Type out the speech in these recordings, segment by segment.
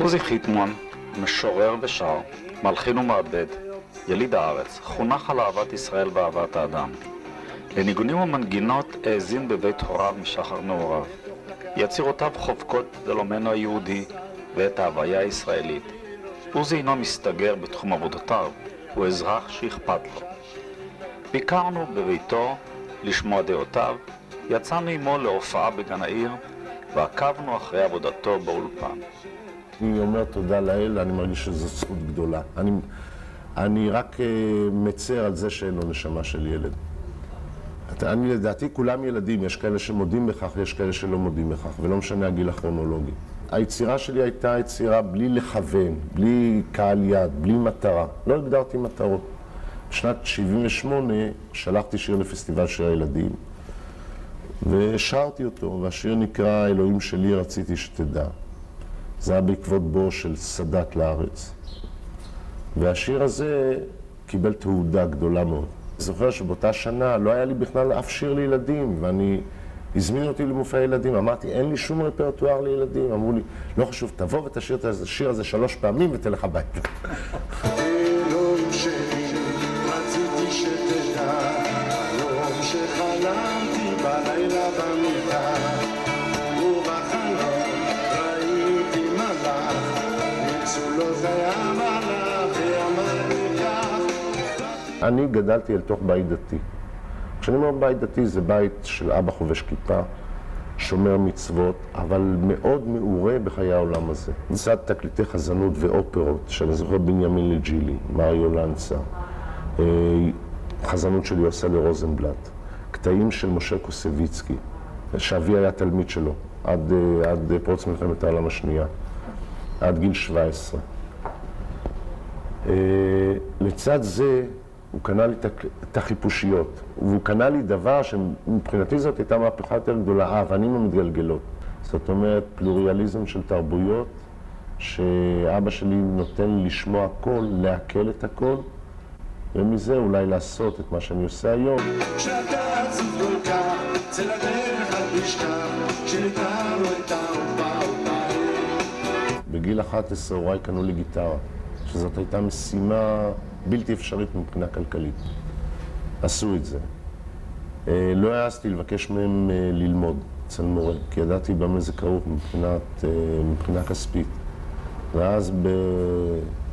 עוזי חיטמון, משורר ושר, מלחין ומעבד, יליד הארץ, חונך על אהבת ישראל ואהבת האדם. לניגונים ומנגינות האזין בבית הוריו משחר נעוריו. יצירותיו חובקות את אלומנו היהודי ואת ההוויה הישראלית. עוזי אינו מסתגר בתחום עבודותיו, הוא אזרח שאכפת לו. ביקרנו בביתו לשמוע דעותיו, יצאנו עמו להופעה בגן העיר ועקבנו אחרי עבודתו באולפן. אני אומר תודה לאל, אני מרגיש שזו זכות גדולה. אני, אני רק uh, מצר על זה שאין לו נשמה של ילד. אני לדעתי כולם ילדים, יש כאלה שמודים בכך, יש כאלה שלא מודים בכך, ולא משנה הגיל הכרונולוגי. היצירה שלי הייתה יצירה בלי לכוון, בלי קהל יד, בלי מטרה. לא הגדרתי מטרות. בשנת 78' שלחתי שיר לפסטיבל שיר הילדים, ושרתי אותו, והשיר נקרא "אלוהים שלי רציתי שתדע". זה היה בעקבות בו של סאדאת לארץ. והשיר הזה קיבל תהודה גדולה מאוד. אני זוכר שבאותה שנה לא היה לי בכלל אף שיר לילדים, ואני... הזמינו אותי למופעי ילדים, אמרתי, אין לי שום רפרטואר לילדים. אמרו לי, לא חשוב, תבוא ותשאיר את השיר הזה שלוש פעמים ותלך הביתה. אני גדלתי אל תוך בית דתי. כשאני אומר בית דתי זה בית של אבא חובש כיפה, שומר מצוות, אבל מאוד מעורה בחיי העולם הזה. מצד תקליטי חזנות ואופרות, שאני זוכר בנימין לג'ילי, מריו לנצה, אה, חזנות של יוסלה רוזנבלט, קטעים של משה קוסביצקי, שאבי היה תלמיד שלו, עד, אה, עד פרוץ מלחמת העולם השנייה, עד גיל 17. אה, לצד זה, הוא קנה לי את החיפושיות, והוא קנה לי דבר שמבחינתי זאת הייתה מהפכה יותר גדולה, האבנים המתגלגלות. זאת אומרת, פלוריאליזם של תרבויות, שאבא שלי נותן לשמוע הכל, לעכל את הכל, ומזה אולי לעשות את מה שאני עושה היום. שאתה עצוב כל כך, צל הדרך אל תשכח, שניתנו את האופה בגיל 11 הוריי קנו לי גיטרה, שזאת הייתה משימה בלתי אפשרית מבחינה כלכלית. עשו את זה. אה, לא העזתי לבקש מהם אה, ללמוד אצל מורה, כי ידעתי במה זה כרוך מבחינת, אה, מבחינה כספית. ואז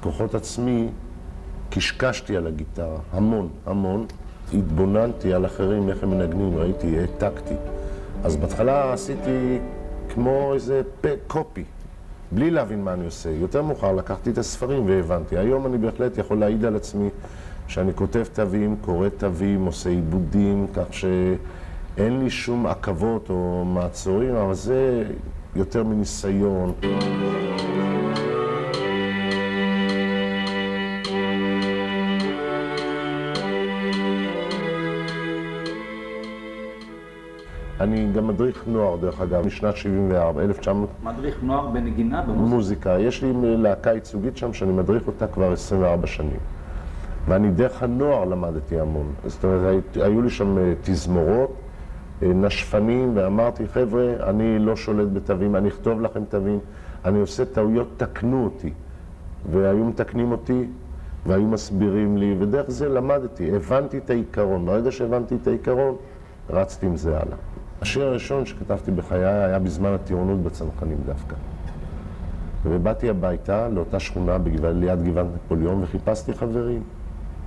בכוחות עצמי קשקשתי על הגיטרה, המון, המון. התבוננתי על אחרים, איך הם מנגנים, ראיתי, העתקתי. אז בהתחלה עשיתי כמו איזה פה, קופי, בלי להבין מה אני עושה. יותר מאוחר לקחתי את הספרים והבנתי. היום אני בהחלט יכול להעיד על עצמי שאני כותב תווים, קורא תווים, עושה עיבודים, כך שאין לי שום עכבות או מעצורים, אבל זה יותר מניסיון. אני גם מדריך נוער, דרך אגב, משנת 74, 1900... מדריך נוער בנגינה במוזיקה. מוזיקה. יש לי להקה ייצוגית שם שאני מדריך אותה כבר 24 שנים. ואני דרך הנוער למדתי המון. זאת אומרת, היו לי שם אה, תזמורות, אה, נשפנים, ואמרתי, חבר'ה, אני לא שולט בתווים, אני אכתוב לכם תווים, אני עושה טעויות, תקנו אותי. והיו מתקנים אותי, והיו מסבירים לי, ודרך זה למדתי, הבנתי את העיקרון. ברגע שהבנתי את העיקרון, רצתי עם זה הלאה. השיר הראשון שכתבתי בחיי היה בזמן הטירונות בצנחנים דווקא. ובאתי הביתה לאותה שכונה בגבל, ליד גבעת נפוליאון וחיפשתי חברים,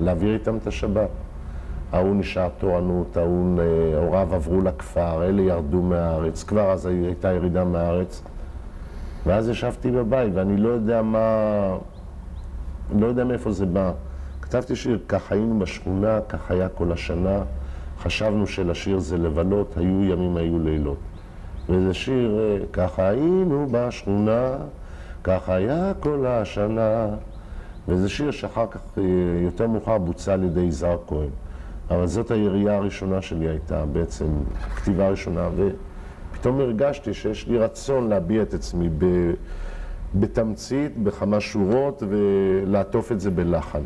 להעביר איתם את השבת. ההוא נשאר תורנות, הוריו עברו לכפר, אלה ירדו מהארץ, כבר אז הייתה ירידה מהארץ. ואז ישבתי בבית ואני לא יודע מה, לא יודע מאיפה זה בא. כתבתי שיר, כך היינו בשכונה, כך היה כל השנה. חשבנו שלשיר זה לבלות, היו ימים, היו לילות. וזה שיר, אה, ככה היינו בשכונה, כך היה כל השנה. וזה שיר שאחר כך, אה, יותר מאוחר, בוצע על ידי יזהר כהן. אבל זאת הירייה הראשונה שלי הייתה, בעצם, כתיבה ראשונה, ופתאום הרגשתי שיש לי רצון להביע את עצמי ב... בתמצית, בכמה שורות, ולעטוף את זה בלחן.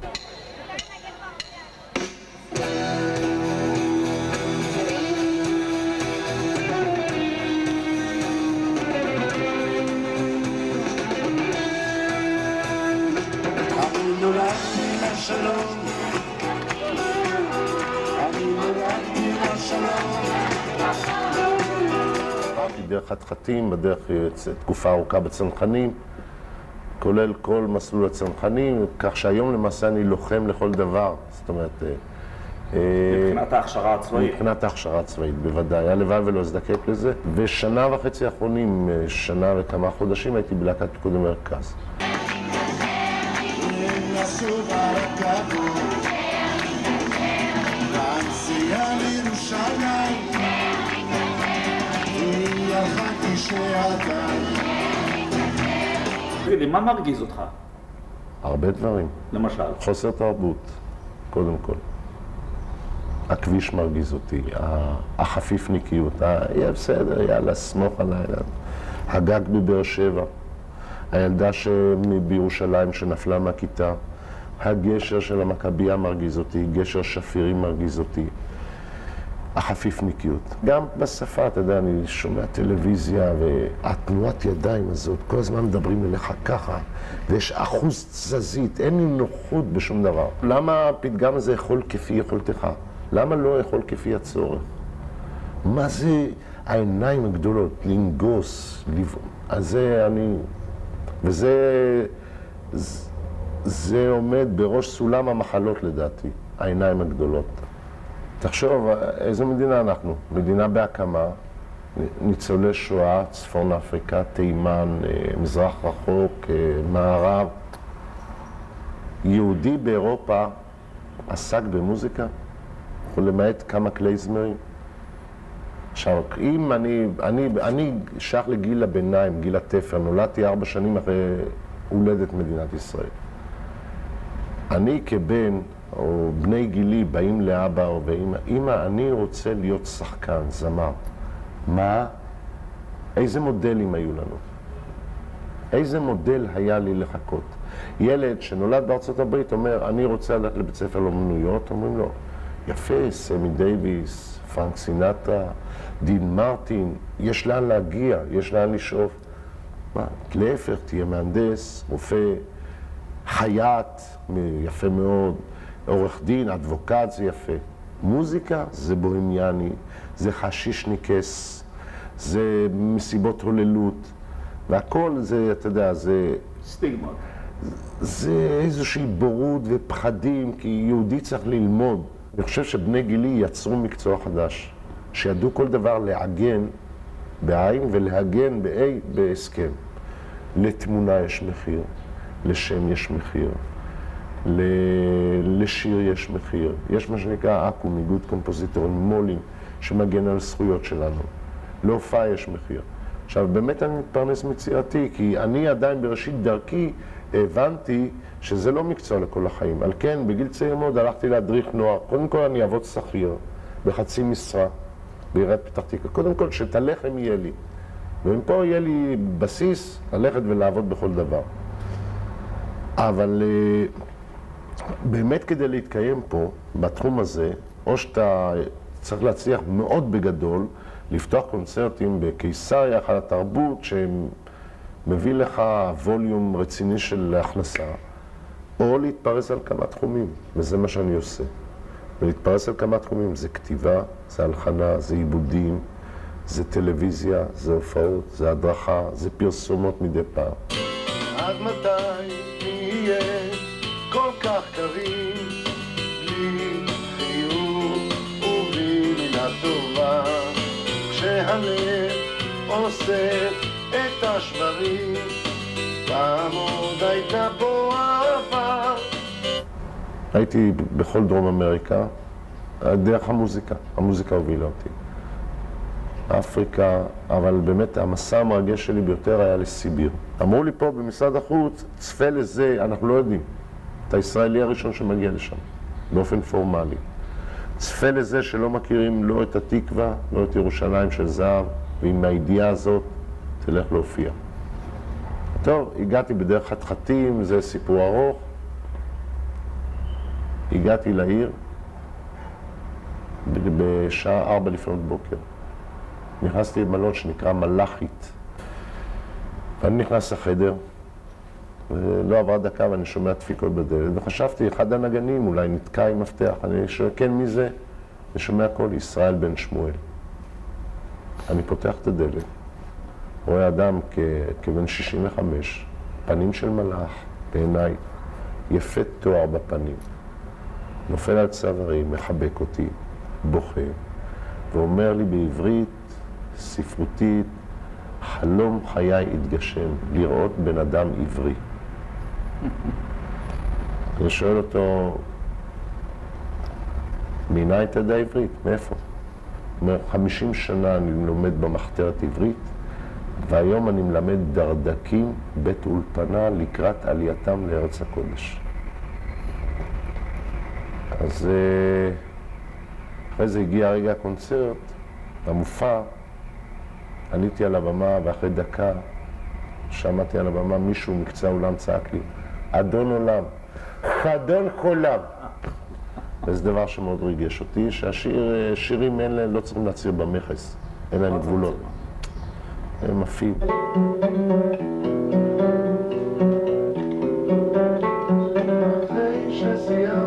חתחתים, בדרך תקופה ארוכה בצנחנים, כולל כל מסלול הצנחנים, כך שהיום למעשה אני לוחם לכל דבר. זאת אומרת, אה, אה, מבחינת ההכשרה הצבאית. מבחינת ההכשרה הצבאית, בוודאי. הלוואי ולא אזדקק לזה. ושנה וחצי האחרונים, אה, שנה וכמה חודשים, הייתי בלהקת פיקוד המרכז. תגיד לי, מה מרגיז אותך, הרבה דברים. למשל? חוסר תרבות, קודם כל. הכביש מרגיז אותי, החפיפניקיות, ה- יהיה בסדר, יאללה, סמוך עליי. הגג בבאר שבע, הילדה בירושלים שנפלה מהכיתה, הגשר של המכבייה מרגיז אותי, גשר שפירים מרגיז אותי, החפיפניקיות. גם בשפה, אתה יודע, אני שומע טלוויזיה, והתנועת ידיים הזאת, כל הזמן מדברים אליך ככה, ויש אחוז תזזית, אין לי נוחות בשום דבר. למה הפתגם הזה יכול כפי יכולתך? למה לא יכול כפי הצורך? מה זה העיניים הגדולות, לנגוס, לב... אז זה אני... וזה... זה- עומד בראש סולם המחלות לדעתי, העיניים הגדולות. תחשוב, איזה מדינה אנחנו? מדינה בהקמה, ניצולי שואה, צפון אפריקה, תימן, אה, מזרח רחוק, אה, מערב. יהודי באירופה עסק במוזיקה, למעט כמה קלייזמרים. עכשיו, אם אני, אני, אני שייך לגיל הביניים, גיל התפר, נולדתי ארבע שנים אחרי הולדת מדינת ישראל. אני כבן, או בני גילי, באים לאבא או באמא, אמא, אני רוצה להיות שחקן, זמר. מה? איזה מודלים היו לנו? איזה מודל היה לי לחקות? ילד שנולד בארצות הברית אומר, אני רוצה ללכת לבית ספר לאומנויות, אומרים לו, יפה, סמי דייוויס, פרנק סינטרה, דין מרטין, יש לאן להגיע, יש לאן לשאוף. מה, להפך, תהיה מהנדס, רופא, חייט, יפה מאוד, עורך דין, אדבוקט, זה יפה. מוזיקה זה בוהמיאני, זה חשישניקס, זה מסיבות הוללות, והכל זה, אתה יודע, זה, סטיגמות. זה איזושהי בורות ופחדים, כי יהודי צריך ללמוד. אני חושב שבני גילי יצרו מקצוע חדש, שידעו כל דבר לעגן בעין ולהגן ב-A בהסכם. לתמונה יש מחיר, לשם יש מחיר, לשיר יש מחיר. יש מה שנקרא אקו"ם, איגוד קומפוזיטורים, מו"לים, שמגן על זכויות שלנו. להופעה יש מחיר. עכשיו, באמת אני מתפרנס מיצירתי, כי אני עדיין בראשית דרכי הבנתי שזה לא מקצוע לכל החיים. על כן, בגיל צעיר מאוד הלכתי להדריך נוער. קודם כל אני אעבוד שכיר, בחצי משרה, בעיריית פתח תקווה. קודם כל, שאת הלחם יהיה לי. ומפה יהיה לי בסיס ללכת ולעבוד בכל דבר. אבל אה, באמת כדי להתקיים פה, בתחום הזה, או שאתה צריך להצליח מאוד בגדול, לפתוח קונצרטים בקיסריה, היכל התרבות, שמביא לך ווליום רציני של הכנסה, או להתפרס על כמה תחומים, וזה מה שאני עושה. ולהתפרס על כמה תחומים, זה כתיבה, זה הלחנה, זה עיבודים, זה טלוויזיה, זה הופעות, זה הדרכה, זה פרסומות מדי פעם. עד מתי כל כך קרים, בלי חיוך ובלי מילה טובה, כשהלב אוסף את השברים, פעם עוד הייתה פה אהבה. הייתי בכל דרום אמריקה, דרך המוזיקה, המוזיקה הובילה אותי. אפריקה, אבל באמת המסע המרגש שלי ביותר היה לסיביר. אמרו לי פה במשרד החוץ, צפה לזה, אנחנו לא יודעים. אתה הישראלי הראשון שמגיע לשם, באופן פורמלי. צפה לזה שלא מכירים לא את התקווה, לא את ירושלים של זהב, ועם הידיעה הזאת תלך להופיע. טוב, הגעתי בדרך חתחתים, זה סיפור ארוך. הגעתי לעיר בשעה ארבע לפנות בוקר. נכנסתי למלון שנקרא מלאכית. ואני נכנס לחדר, ולא עברה דקה ואני שומע דפיקות בדלת, וחשבתי, אחד הנגנים אולי נתקע עם מפתח. אני שואל, כן, מי זה? אני שומע קול, ישראל בן שמואל. אני פותח את הדלת, רואה אדם כ- כבן 65, פנים של מלאך, בעיניי, יפה תואר בפנים. נופל על צווארי, מחבק אותי, בוכה, ואומר לי בעברית ספרותית, חלום חיי התגשם, לראות בן אדם עברי. אני שואל אותו, מנין אתה יודע עברית? מאיפה? הוא אומר, 50 שנה אני לומד במחתרת עברית, והיום אני מלמד דרדקים בית אולפנה לקראת עלייתם לארץ הקודש. אז אה, אחרי זה הגיע רגע הקונצרט, המופע, עליתי על הבמה ואחרי דקה שמעתי על הבמה מישהו מקצה האולם צעק לי, אדון עולם, אדון עולם. וזה דבר שמאוד ריגש אותי, שהשירים האלה לא צריכים להצהיר במכס, אין להם גבולות. הם מפעים. אחרי שסיימת